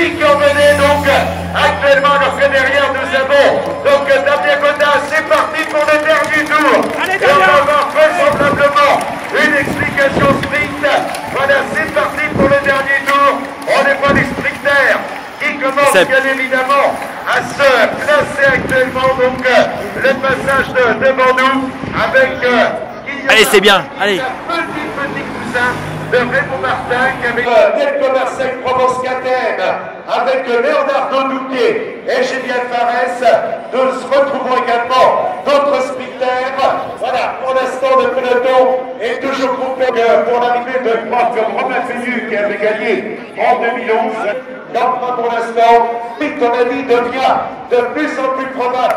lui qui emmenait donc actuellement, lorsque derrière nous avons donc Damien c'est parti pour le dernier tour. Et on va avoir vraisemblablement une explication stricte. Voilà, c'est parti pour le dernier tour. On n'est pas des strictaires qui commencent bien évidemment à se placer actuellement donc le passage de, devant nous avec... Euh, allez, c'est bien, allez de Raymond Martin qui avait Del Commercec Provence Catène avec Leonardo Douquet et Julien Fares. Nous retrouvons également d'autres speakers. Voilà, pour l'instant le peloton est toujours groupé que pour l'arrivée de croire comme Romain Fénu qui avait gagné en 2011. Donc pour l'instant, avis devient de plus en plus probable.